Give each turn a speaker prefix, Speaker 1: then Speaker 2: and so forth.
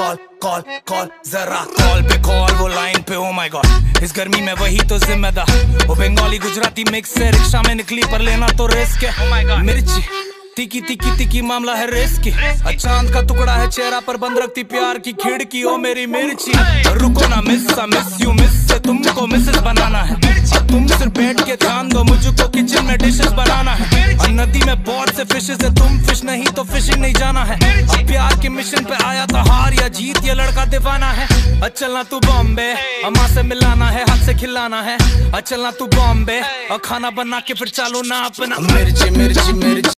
Speaker 1: Call call call जरा call पे call वो लाइन पे ओ माय गॉड इस गर्मी में वही तो जिम्मेदार वो बंगाली गुजराती मिक्स है रिक्शा में निकली पर लेना तो रिस्क है oh मिर्ची तिकी तिकी तिकी मामला है रेस की चाँद का टुकड़ा है चेहरा पर बंद रखती प्यार की खिड़की ओ मेरी मिर्ची। रुको ना मिस मिस यू मिस से तुमको मिसेस बनाना है। तुम सिर्फ़ बैठ के ध्यान दो मुझको किचन में डिशेस बनाना है। और नदी में बहुत से फिशेस है तुम फ़िश नहीं तो फिशिंग नहीं जाना है। प्यार के मिशन पे आया तो हार या जीत, ये लड़का दीवाना है। अचलना तू बॉम्बे, अम्मा से मिलाना है, हाथ से खिलाना है। अचलना तू बॉम्बे, और खाना बना के फिर चालो ना अपना। मिर्ची मिर्ची मिर्ची।